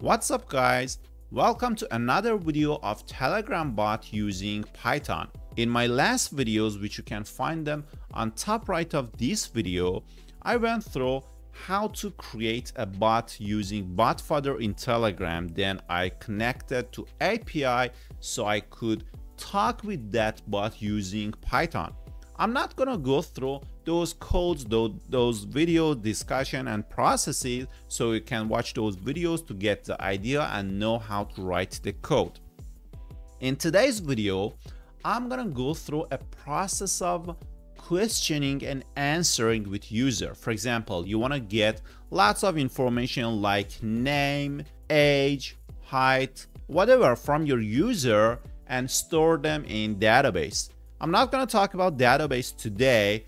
What's up guys? Welcome to another video of Telegram bot using Python. In my last videos, which you can find them on top right of this video, I went through how to create a bot using Botfather in Telegram. Then I connected to API so I could talk with that bot using Python. I'm not gonna go through those codes, those, those video discussion and processes so you can watch those videos to get the idea and know how to write the code. In today's video, I'm gonna go through a process of questioning and answering with user. For example, you wanna get lots of information like name, age, height, whatever from your user and store them in database. I'm not going to talk about database today,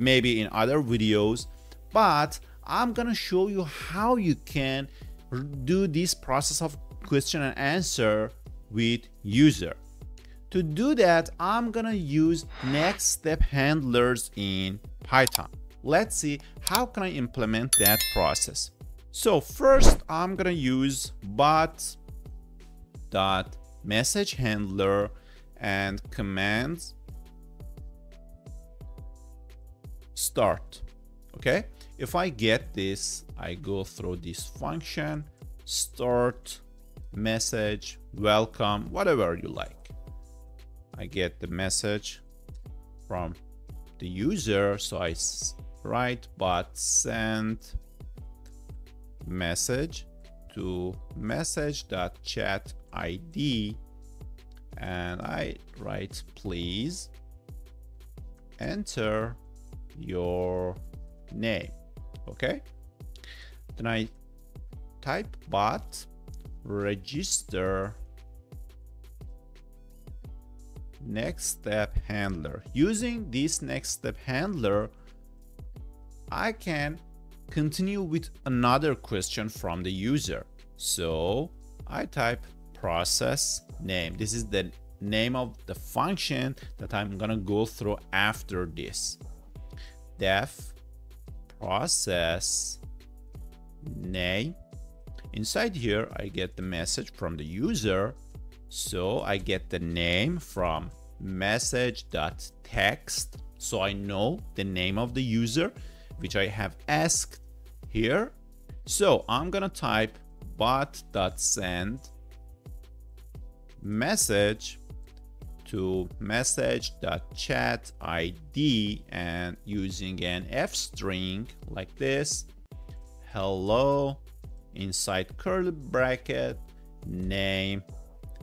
maybe in other videos, but I'm to show you how you can do this process of question and answer with user. To do that, I'm to use next step handlers in Python. Let's see how can I implement that process. So first, I'm to use bot dot message handler and commands start okay? If I get this I go through this function start message welcome whatever you like. I get the message from the user so I write bot send message to message.chat id and I write please enter your name okay? Then I type bot register next step handler. Using this next step handler I can continue with another question from the user. So I type process name. This is the name of the function that I'm gonna go through after this def process name. Inside here I get the message from the user. So I get the name from message.text so I know the name of the user which I have asked here. So I'm gonna type bot.send message to message.chat ID and using an F string like this, hello, inside curly bracket, name,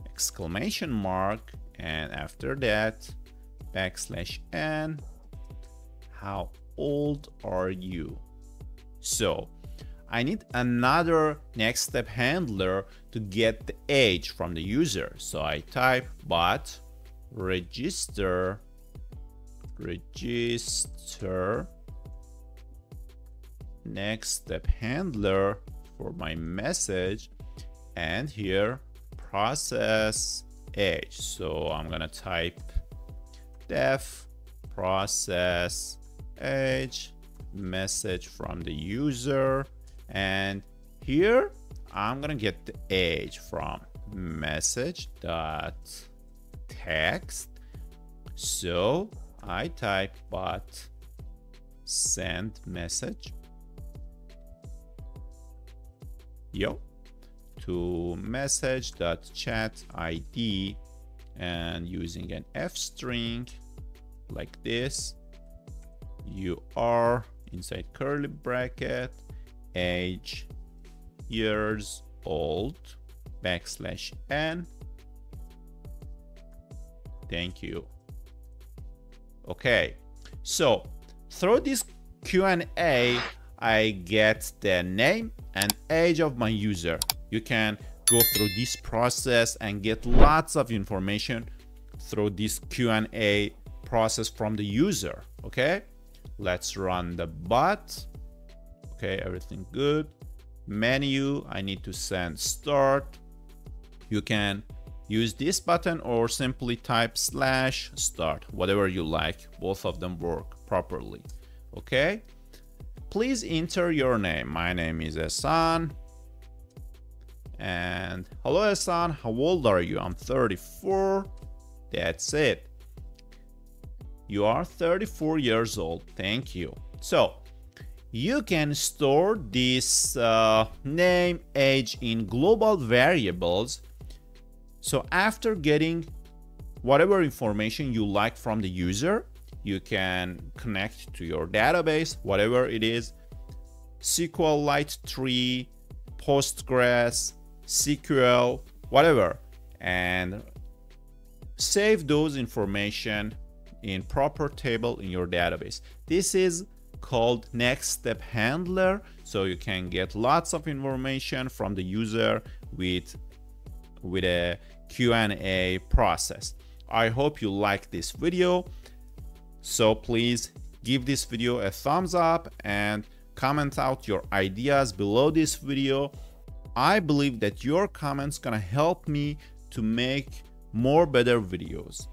exclamation mark, and after that, backslash n, how old are you? So I need another next step handler to get the age from the user. So I type bot register register next step handler for my message and here process age so i'm gonna type def process age message from the user and here i'm gonna get the age from message dot text. So I type bot send message. Yo to message.chat ID and using an F string like this. You are inside curly bracket, age, years old, backslash n, Thank you. Okay, so through this Q&A, I get the name and age of my user. You can go through this process and get lots of information through this Q&A process from the user. Okay, let's run the bot. Okay, everything good. Menu, I need to send start. You can Use this button or simply type slash start, whatever you like. Both of them work properly. Okay. Please enter your name. My name is Ehsan. and hello Ehsan, how old are you? I'm 34. That's it. You are 34 years old. Thank you. So you can store this uh, name, age in global variables. So after getting whatever information you like from the user, you can connect to your database, whatever it is, SQLite tree, Postgres, SQL, whatever, and save those information in proper table in your database. This is called next step handler so you can get lots of information from the user with with a Q&A process. I hope you like this video. So please give this video a thumbs up and comment out your ideas below this video. I believe that your comments gonna help me to make more better videos.